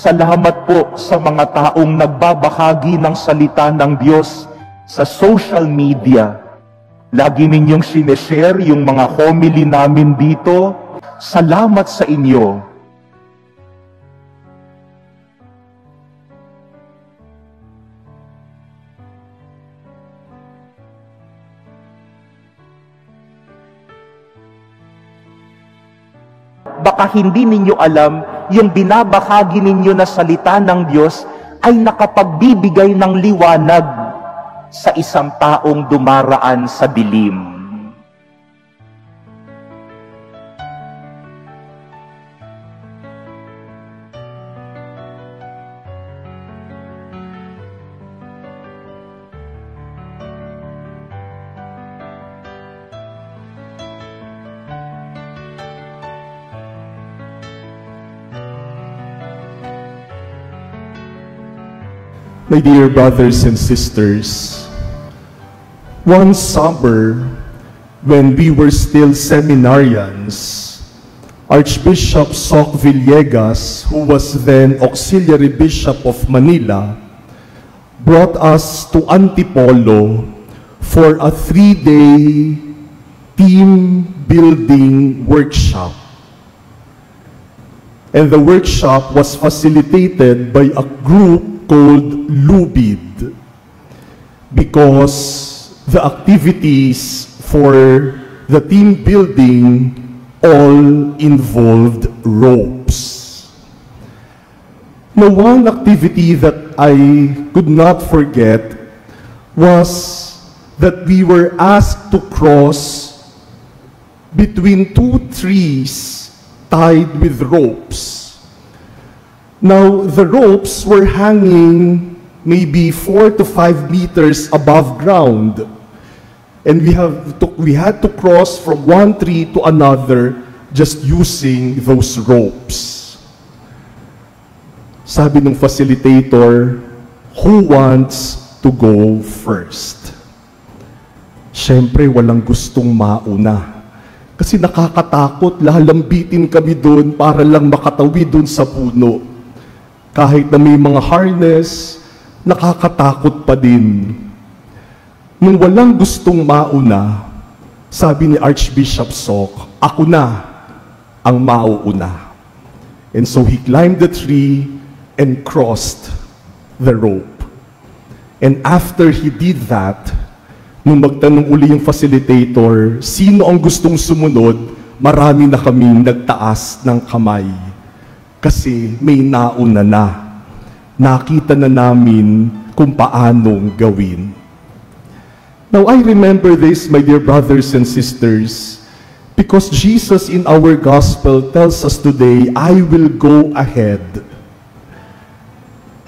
Salamat po sa mga taong nagbabahagi ng salita ng Diyos sa social media. Lagi ninyong sineshare yung mga homily namin dito. Salamat sa inyo. baka hindi ninyo alam yung binabahagi ninyo na salita ng Diyos ay nakapagbibigay ng liwanag sa isang taong dumaraan sa dilim. My dear brothers and sisters, one summer, when we were still seminarians, Archbishop Soc Villegas, who was then Auxiliary Bishop of Manila, brought us to Antipolo for a three-day team building workshop. And the workshop was facilitated by a group called Lubid because the activities for the team building all involved ropes. Now, one activity that I could not forget was that we were asked to cross between two trees tied with ropes. Now, the ropes were hanging maybe four to five meters above ground. And we, have to, we had to cross from one tree to another just using those ropes. Sabi ng facilitator, who wants to go first? Siyempre, walang gustong mauna. Kasi nakakatakot, lalambitin kami doon para lang makatawi doon sa puno. Kahit na may mga harness, nakakatakot pa din. Nung walang gustong mauna, sabi ni Archbishop Sok, ako na ang mauuna. And so he climbed the tree and crossed the rope. And after he did that, nung magtanong uli yung facilitator, sino ang gustong sumunod, marami na kaming nagtaas ng kamay kasi may nauna na. Nakita na namin kung paanong gawin. Now, I remember this, my dear brothers and sisters, because Jesus in our gospel tells us today, I will go ahead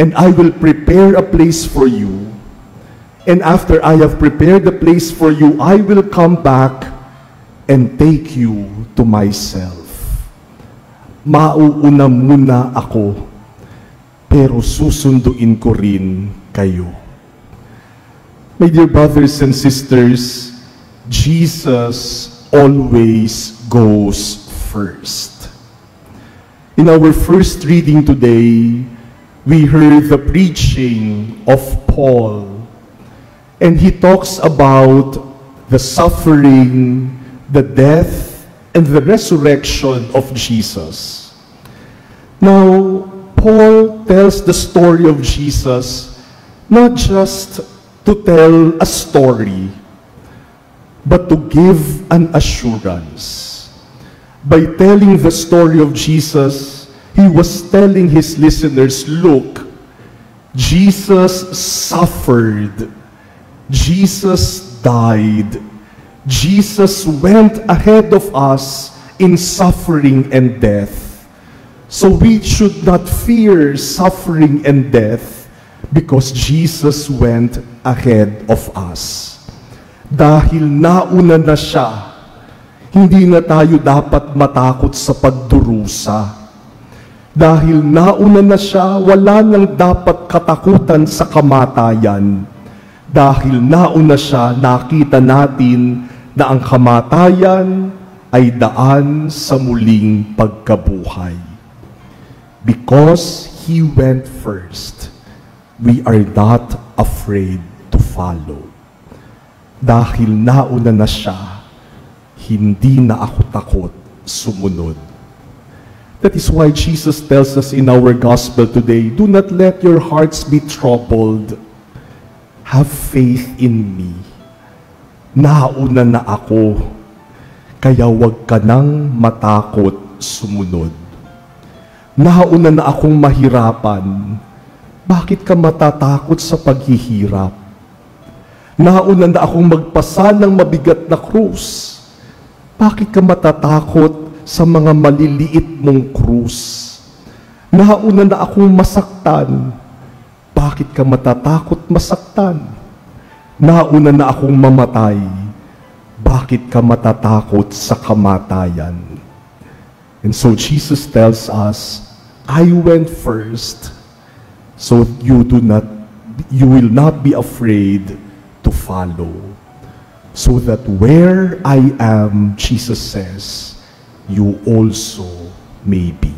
and I will prepare a place for you. And after I have prepared a place for you, I will come back and take you to myself mauuna muna ako, pero susunduin ko rin kayo. My dear brothers and sisters, Jesus always goes first. In our first reading today, we heard the preaching of Paul, and he talks about the suffering, the death, and the resurrection of Jesus. Now, Paul tells the story of Jesus not just to tell a story, but to give an assurance. By telling the story of Jesus, he was telling his listeners, look, Jesus suffered, Jesus died, Jesus went ahead of us in suffering and death. So we should not fear suffering and death because Jesus went ahead of us. Dahil nauna na siya, hindi na tayo dapat matakot sa pagdurusa. Dahil nauna na siya, wala nang dapat katakutan sa kamatayan. Dahil nauna siya, nakita natin na ang kamatayan ay daan sa muling pagkabuhay. Because He went first, we are not afraid to follow. Dahil nauna na siya, hindi na ako takot sumunod. That is why Jesus tells us in our gospel today, do not let your hearts be troubled. Have faith in me. Nauna na ako, kaya huwag ka nang matakot sumunod. Nauna na akong mahirapan, bakit ka matatakot sa paghihirap? Nauna na akong magpasa ng mabigat na krus, bakit ka matatakot sa mga maliliit mong krus. Nauna na akong masaktan. Bakit ka matatakot masaktan? Nauna na akong mamatay. Bakit ka matatakot sa kamatayan? And so Jesus tells us, I went first, so you do not, you will not be afraid to follow. So that where I am, Jesus says, you also may be.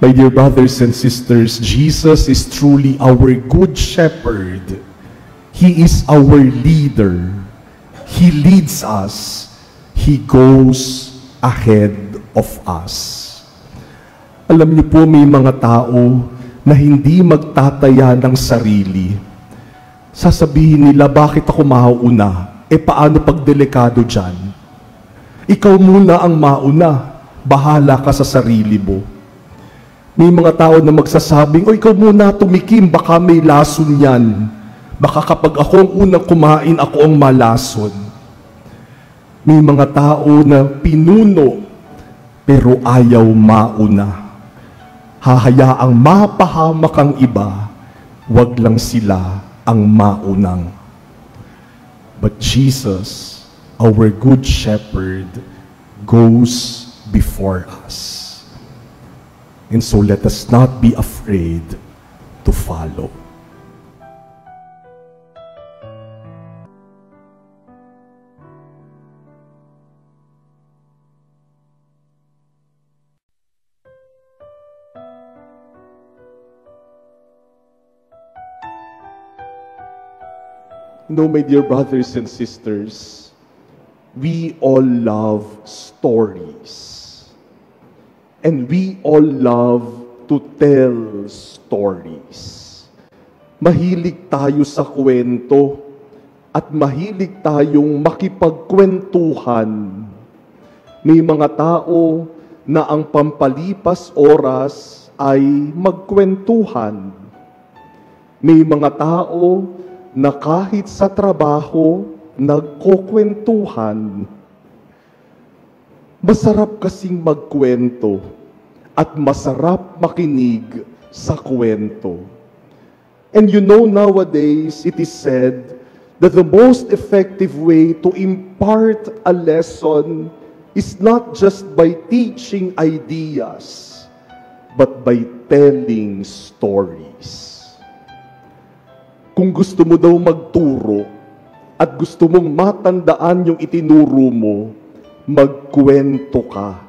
My dear brothers and sisters, Jesus is truly our good shepherd. He is our leader. He leads us. He goes ahead of us. Alam niyo po, may mga tao na hindi magtataya ng sarili. Sasabihin nila, bakit ako mauna? E paano pag delikado dyan? Ikaw muna ang mauna. Bahala ka sa sarili mo. May mga tao na magsasabing, o ikaw muna tumikim, baka may lason yan. Baka kapag ako ang unang kumain, ako ang malason. May mga tao na pinuno, pero ayaw mauna. Hahayaang mapahamak ang iba, wag lang sila ang maunang. But Jesus, our good shepherd goes before us. And so let us not be afraid to follow. No, my dear brothers and sisters, we all love stories. And we all love to tell stories. Mahilig tayo sa kwento at mahilig tayong makipagkwentuhan. May mga tao na ang pampalipas oras ay magkwentuhan. May mga tao na kahit sa trabaho nagkukwentuhan. Masarap kasing magkwento at masarap makinig sa kwento. And you know nowadays, it is said that the most effective way to impart a lesson is not just by teaching ideas, but by telling stories. Kung gusto mo daw magturo, at gusto mong matandaan yung itinuro mo, magkwento ka.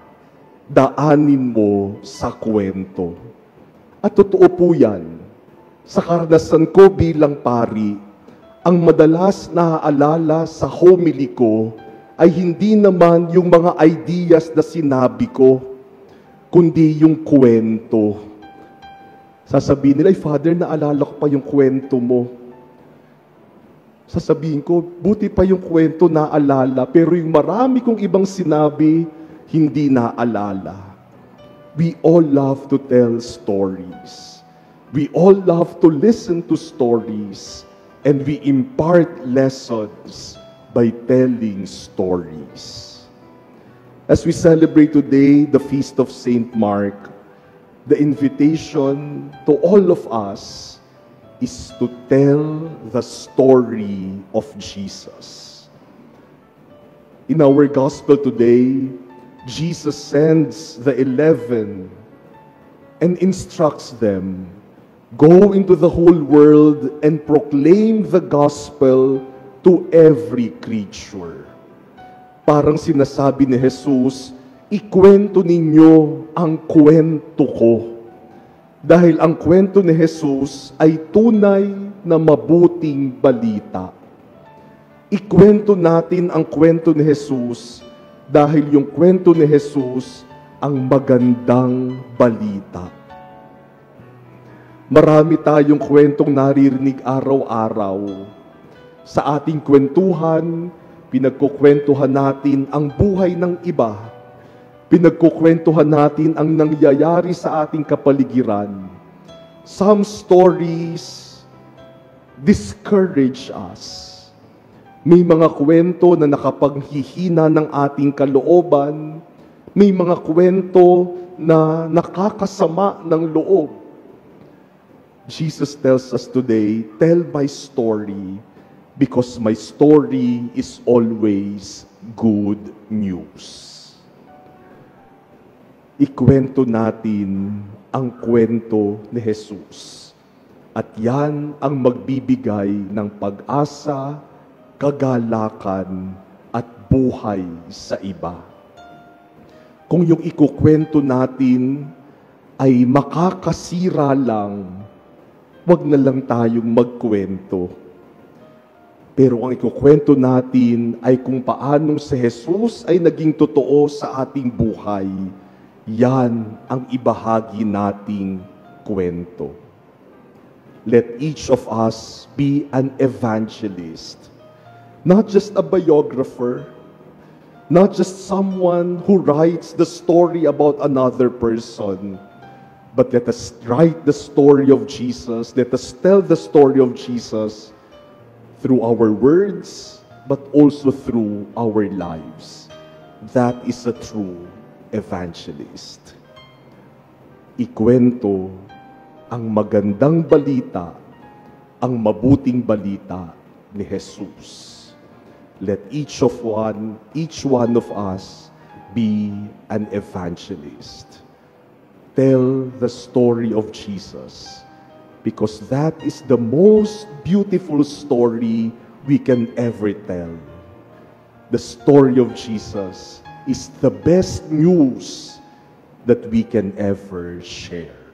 Daanin mo sa kwento. At totoo po yan. Sa karanasan ko bilang pari, ang madalas naaalala sa homily ko ay hindi naman yung mga ideas na sinabi ko, kundi yung kwento. Sasabihin nila, Father, naalala ko pa yung kwento mo sasabihin ko, buti pa yung kwento naalala, pero yung marami kong ibang sinabi, hindi naalala. We all love to tell stories. We all love to listen to stories. And we impart lessons by telling stories. As we celebrate today the feast of Saint Mark, the invitation to all of us is to tell the story of Jesus. In our gospel today, Jesus sends the eleven and instructs them, Go into the whole world and proclaim the gospel to every creature. Parang sinasabi ni Jesus, ikwento ninyo ang kwento ko Dahil ang kwento ni Jesus ay tunay na mabuting balita. Ikwento natin ang kwento ni Jesus dahil yung kwento ni Jesus ang magandang balita. Marami tayong kwentong naririnig araw-araw. Sa ating kwentuhan, pinagkukwentuhan natin ang buhay ng iba. Pinagkukwentuhan natin ang nangyayari sa ating kapaligiran. Some stories discourage us. May mga kwento na nakapaghihina ng ating kalooban. May mga kwento na nakakasama ng loob. Jesus tells us today, tell my story because my story is always good news. Ikwento natin ang kwento ni Jesus. At yan ang magbibigay ng pag-asa, kagalakan, at buhay sa iba. Kung yung ikukwento natin ay makakasira lang, wag na lang tayong magkwento. Pero ang ikukwento natin ay kung paanong si Jesus ay naging totoo sa ating buhay. Yan ang ibahagi nating kwento. Let each of us be an evangelist. Not just a biographer, not just someone who writes the story about another person, but let us write the story of Jesus. Let us tell the story of Jesus through our words, but also through our lives. That is a true evangelist. Ikwento ang magandang balita, ang mabuting balita ni Jesus. Let each of one, each one of us be an evangelist. Tell the story of Jesus because that is the most beautiful story we can ever tell. The story of Jesus is the best news that we can ever share.